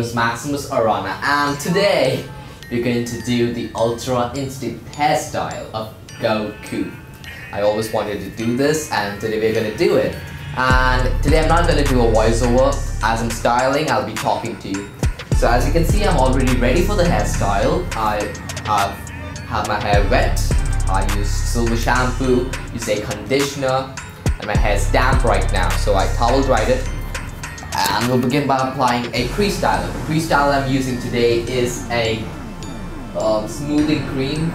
name is Maximus Aranha and today we're going to do the Ultra Instinct hairstyle of Goku. I always wanted to do this and today we're going to do it. And today I'm not going to do a voiceover. As I'm styling, I'll be talking to you. So as you can see, I'm already ready for the hairstyle. I have, have my hair wet. I use silver shampoo, use a conditioner, and my hair is damp right now. So I towel dried it and we'll begin by applying a pre-styler. The pre-styler I'm using today is a um, smoothing cream.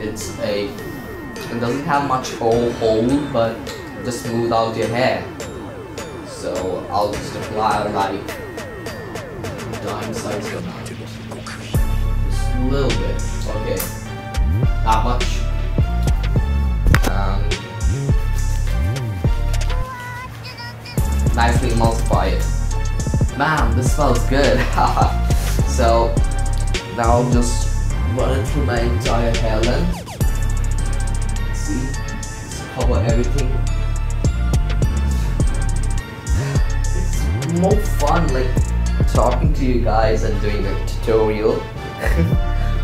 It's a, it doesn't have much hold, but just smooth out your hair. So I'll just apply like dime size amount. Just a little bit, okay. Not much. Smells good. so now I'll just run it through my entire hair length. See, cover everything. It's more fun like talking to you guys and doing a tutorial.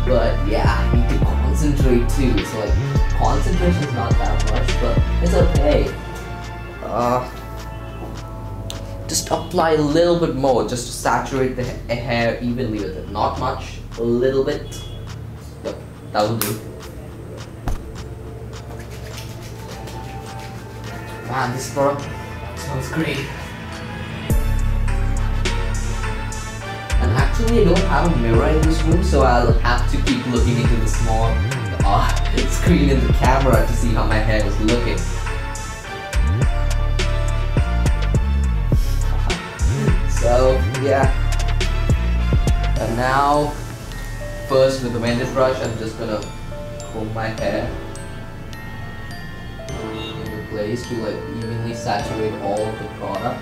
but yeah, I need to concentrate too. So like concentration is not that much, but it's okay. Uh, just apply a little bit more just to saturate the ha hair evenly with it. Not much, a little bit. Yep, that will do. Man, this product smells great. And actually I don't have a mirror in this room so I'll have to keep looking into the small uh, screen in the camera to see how my hair is looking. So yeah. And now, first with the vented brush, I'm just gonna comb my hair in place to like evenly saturate all of the product.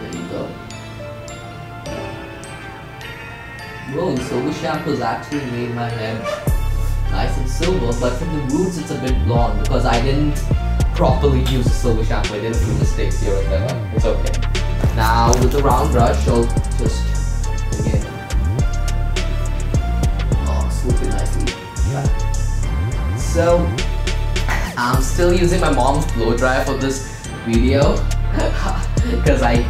There you go. Whoa, silver shampoo has actually made my hair nice and silver, but from the roots it's a bit blonde because I didn't properly use the silver shampoo. I did a few mistakes here and there. It's okay. Now with the round brush, I'll just again, oh, it nicely. So I'm still using my mom's blow dryer for this video because I'm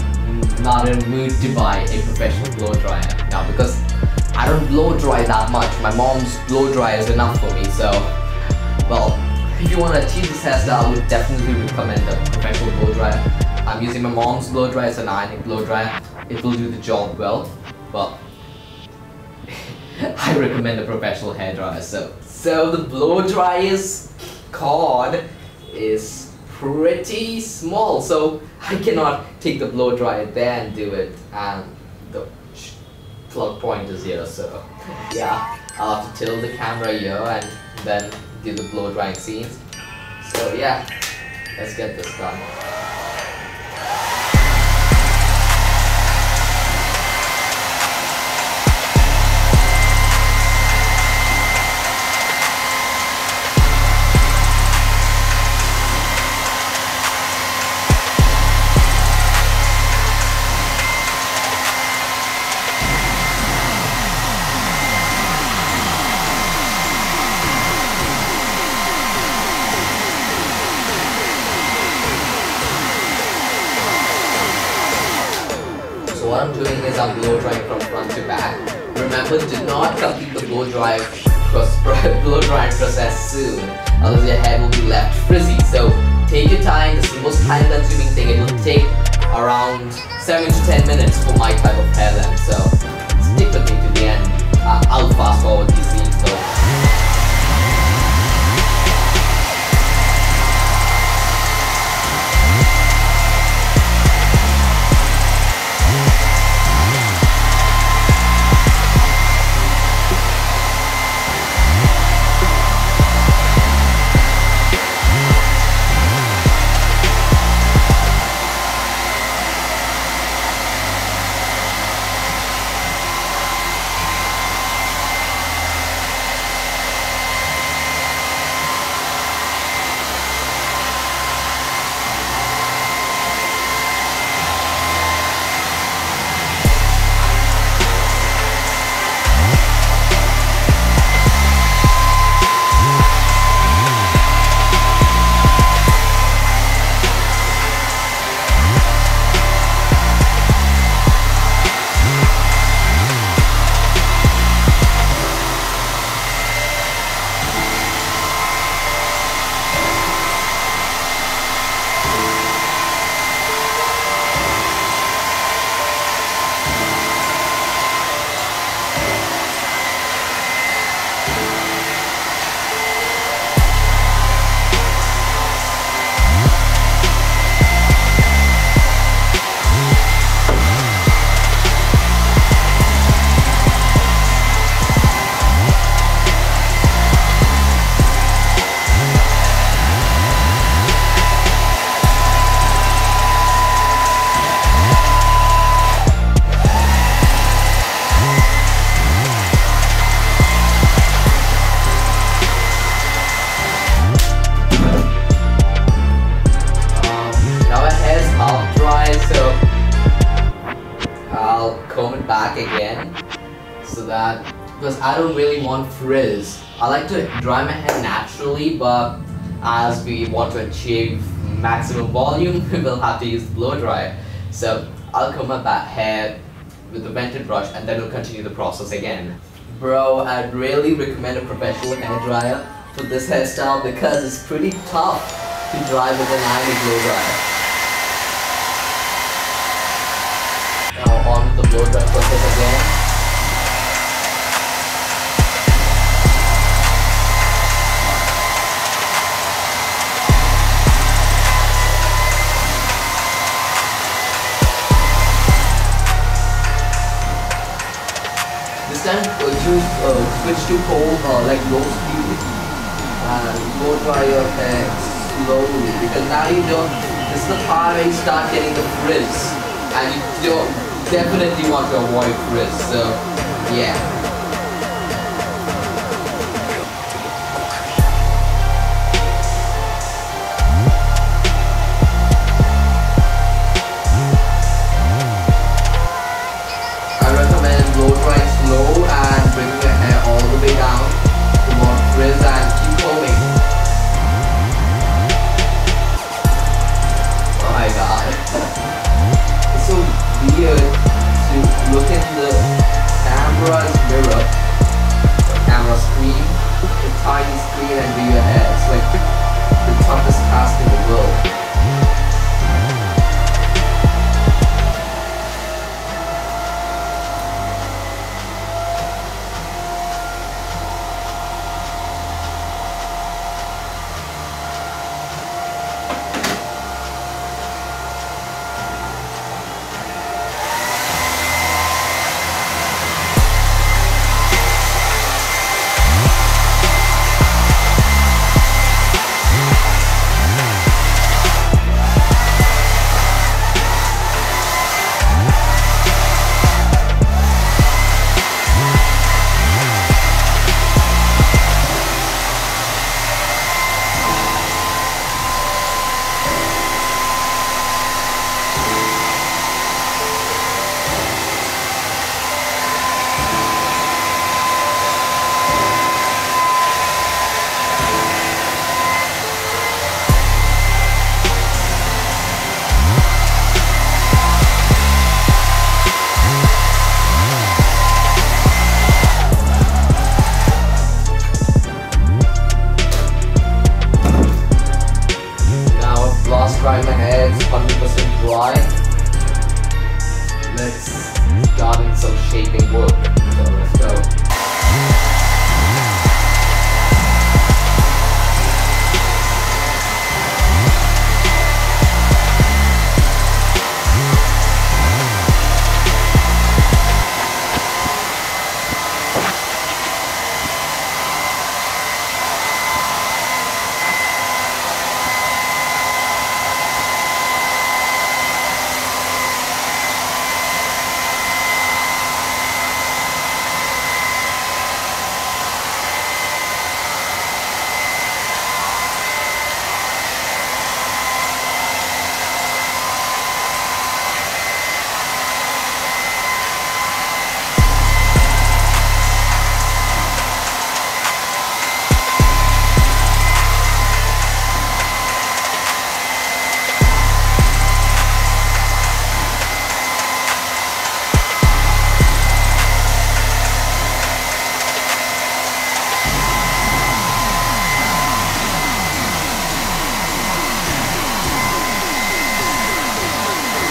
not in mood to buy a professional blow dryer now because I don't blow dry that much. My mom's blow dryer is enough for me. So, well, if you want to achieve this hairstyle, I would definitely recommend a professional blow dryer. I'm using my mom's blow dryer, it's an ironing blow dryer. It will do the job well, but I recommend a professional hair dryer. So, so the blow dryer's cord is pretty small, so I cannot take the blow dryer there and do it. And the plug point is here, so yeah, I'll have to tilt the camera here and then do the blow drying scenes. So yeah, let's get this done. Really want frizz. I like to dry my hair naturally but as we want to achieve maximum volume we will have to use blow dryer. So I'll comb my back hair with the vented brush and then we'll continue the process again. Bro, I'd really recommend a professional hair dryer for this hairstyle because it's pretty tough to dry with an iron blow dryer. Now on with the blow dry process again. Time uh, choose uh, switch to cold uh, like low speed and blow dry your hair slowly because now you don't this is the part where you start getting the frizz and you don't definitely want to avoid frizz. So, yeah. way down, come on, raise and keep going. Oh my god. it's so weird to look in the camera's mirror, the camera screen, the tiny screen and do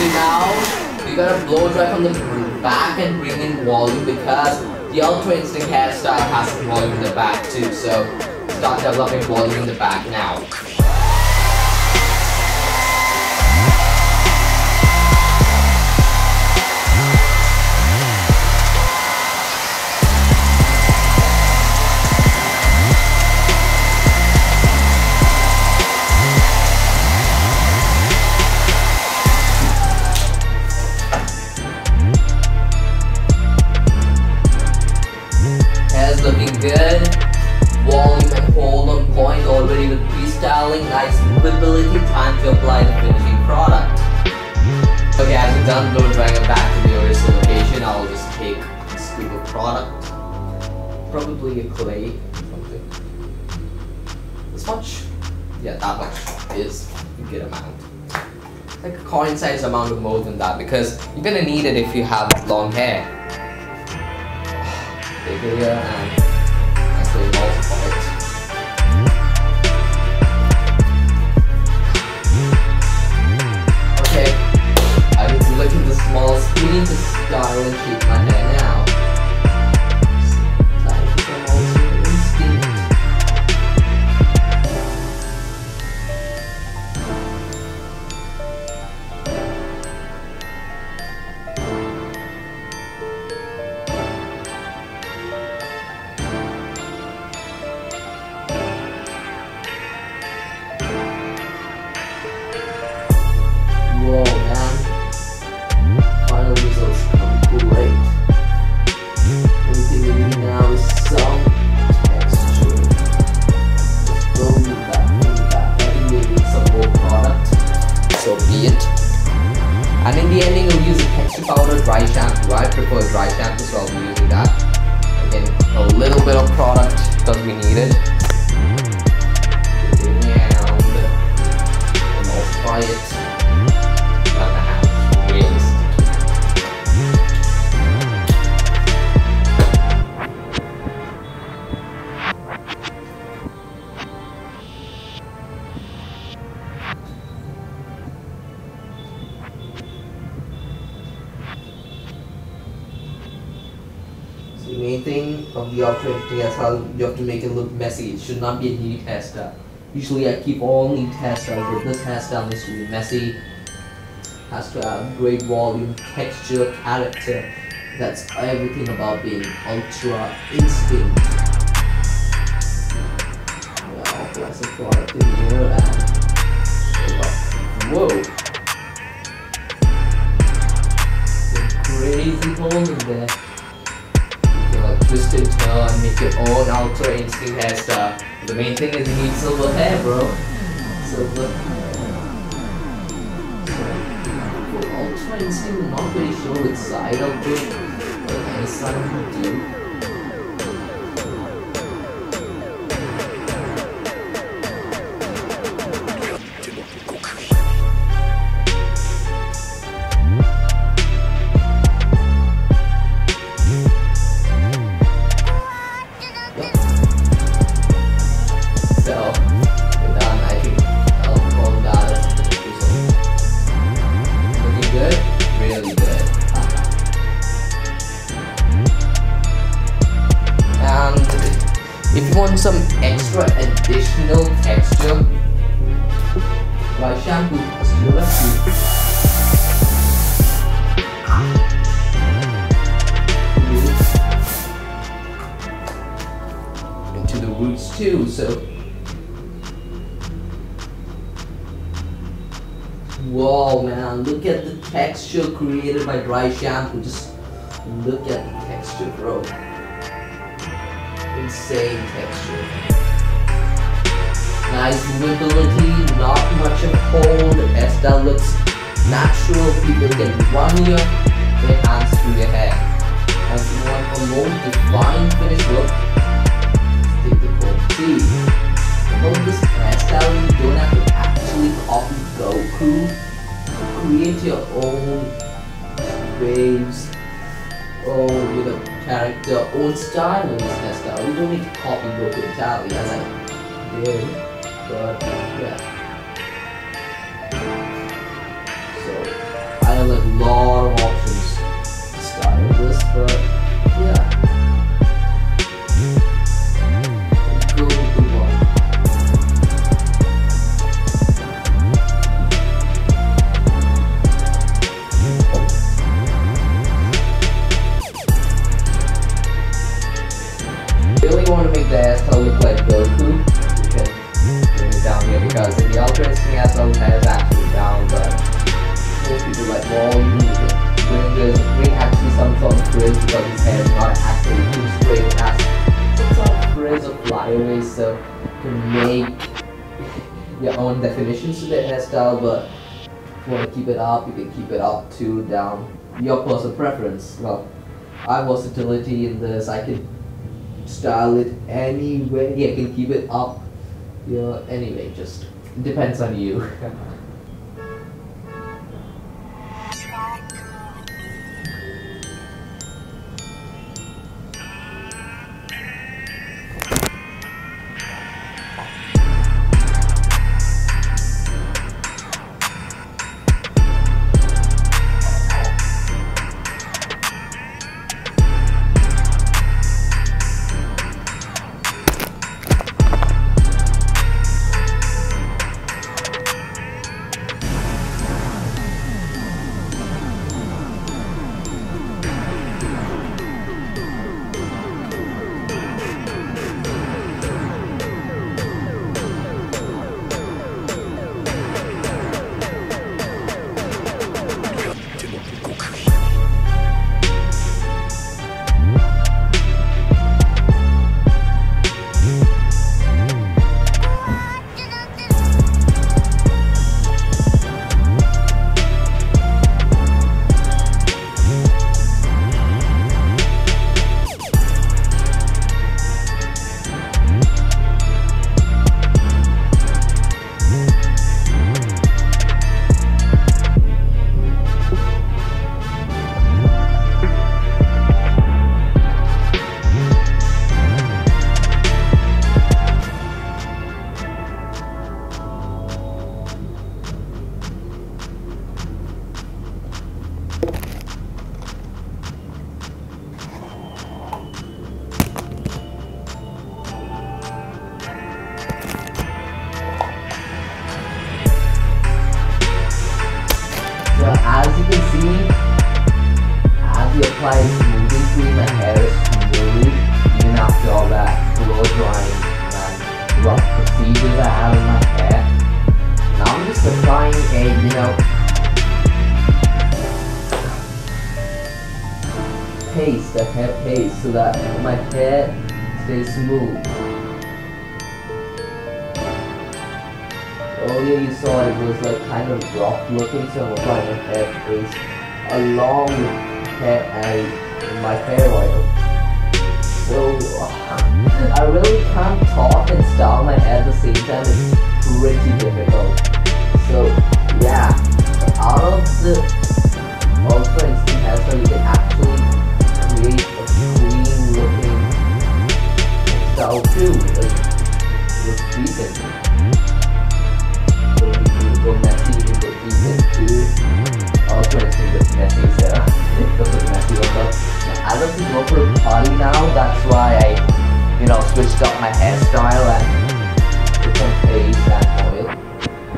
now we gotta blow dry from the back and bring in volume because the Ultra Instinct hairstyle has volume in the back too. So start developing volume in the back now. styling nice movability time to apply the finishing product. Okay, as it's done blow drying it back to the original location, I'll just take a scoop of product, probably a clay, something. This much? Yeah, that much is a good amount. Like a coin-sized amount of more than that because you're gonna need it if you have long hair. Take it here and actually multiply it. The small screen to style and shape shampoo. I prefer should not be a neat hairstyle. Usually I keep all neat hairstyles, but this hairstyle needs to be messy. Has to have great volume, texture, character. That's everything about being Ultra Instinct. Yeah, I'll a product in here and. Whoa! The main thing is you need silver hair, bro. Silver. For ultra instinct, not very sure which side I'll do. Or any side I'll do. The roots too, so Whoa, man, look at the texture created by dry shampoo. Just look at the texture, bro. Insane texture. Nice movability, not much of hold. The hairstyle looks natural. People can run your their hands through your hair. And if you want a more defined finish look, See, about this hairstyle, you don't have to actually copy Goku. Create your own waves, own with a character, own style in this hairstyle. You don't need to copy Goku entirely as I did, but yeah. So I have a lot of your own definitions to the hairstyle, but if you want to keep it up, you can keep it up too, down, your personal preference. Well, I have versatility in this, I can style it anyway. Yeah, you can keep it up. Yeah, anyway, just depends on you. I'm applying a hair paste along with hair and my hair oil. So I really can't talk and style my hair at the same time. It's pretty difficult. So yeah, out of the Ultra Instinct hairstyle, you can actually create a clean looking style too. It looks decent. So you go messy, you can go I love to go for a party now, that's why I, you know, switched up my hairstyle and put some paste and oil.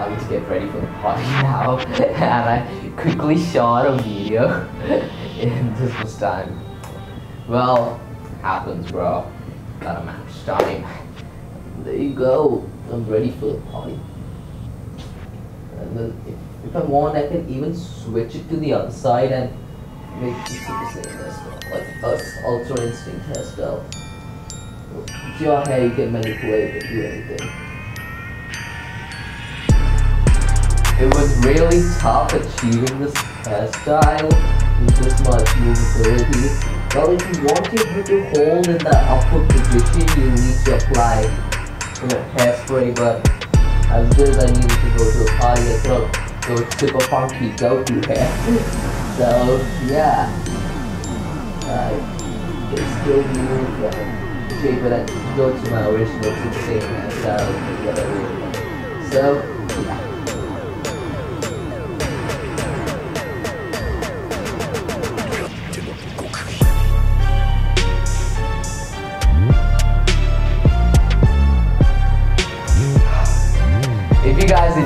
I need to get ready for the party now, and I quickly shot a video and this was time. Well, happens, bro. Got a match time. There you go. I'm ready for the party. And then if, I want, I can even switch it to the other side and make it the same hairstyle, like us Ultra Instinct hairstyle. With your hair, you can manipulate it, do anything. It was really tough achieving this hairstyle with this much movability. Well, if you want your hair to hold in that upward position, you need to apply you know, hairspray, but as it is, I needed to go to a party, I go super funky go-to hair. so, yeah. I can still shape it and go to my original the same hairstyle, whatever. So, yeah.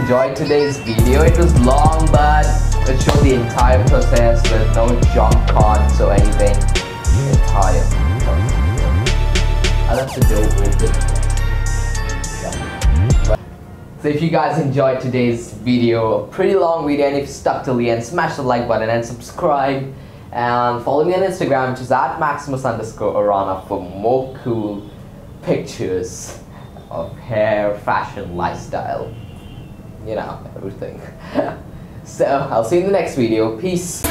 Enjoyed today's video, it was long but it showed the entire process with no jump cuts or anything. Entire process. I left the door open. Yeah. So if you guys enjoyed today's video, a pretty long video, and if you stuck till the end, smash the like button and subscribe. And follow me on Instagram, which is at Maximus underscore Aranha for more cool pictures of hair, fashion, lifestyle. You know, everything. so, I'll see you in the next video. Peace.